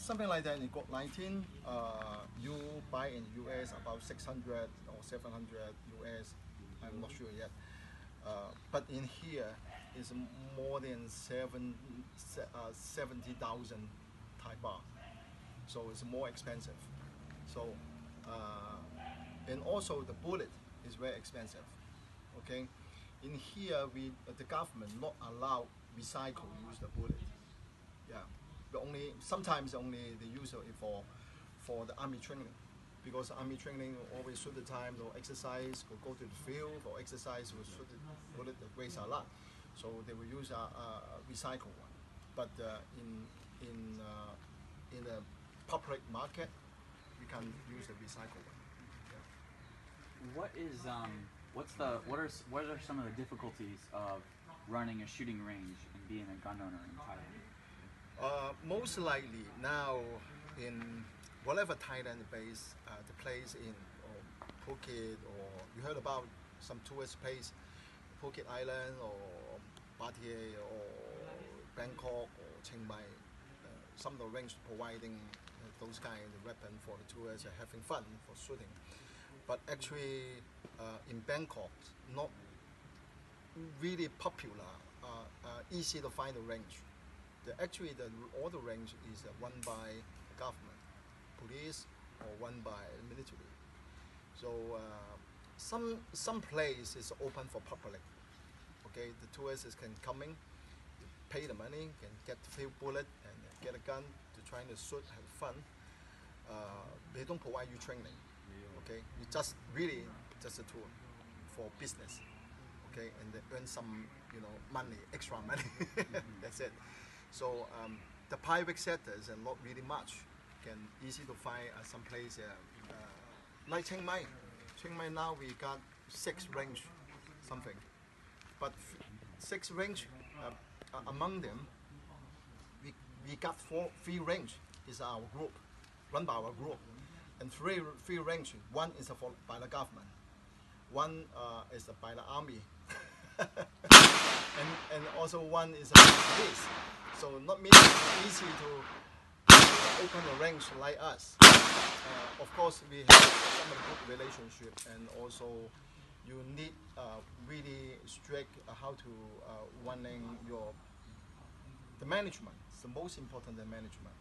something like that. In got 19, uh, you buy in US about 600 or 700 US. I'm not sure yet. Uh, but in here is more than seven, uh, 70,000 Thai baht. So it's more expensive. So, uh, and also the bullet is very expensive. Okay, in here we the government not allow recycle use the bullet. Yeah, the only sometimes only they use it for for the army training because army training always shoot the time or exercise or go to the field or exercise will shoot the the weighs a lot, so they will use a, a recycle one. But uh, in in uh, in the public market, you can use a recycle one. What is um what's the what are what are some of the difficulties of running a shooting range and being a gun owner in Thailand? Uh, most likely now in whatever Thailand base, uh, the place in or Phuket or you heard about some tourist place, Phuket Island or Pattaya or Bangkok or Chiang Mai, uh, some of the range providing uh, those kind of weapon for the tourists are having fun for shooting. But actually, uh, in Bangkok, not really popular, easy to find the range. The, actually, the order range is uh, run by government, police, or run by military. So uh, some some place is open for public. Okay, the tourists can come in, pay the money, can get few bullet and get a gun to try to shoot, have fun. Uh, they don't provide you training. Okay, you just really just a tool for business. Okay, and earn some you know money, extra money. That's it. So um, the private sectors and not really much can easy to find uh, some place uh, like Chiang Mai. Chiang Mai now we got six range something, but six range uh, among them we, we got four three range is our group run by our group. And three three range one is for by the government. One uh, is by the army. And, and also one is by the police so not mean easy to open a range like us. Uh, of course we have some good relationship and also you need uh, really strict uh, how to uh, running your the management is the most important the management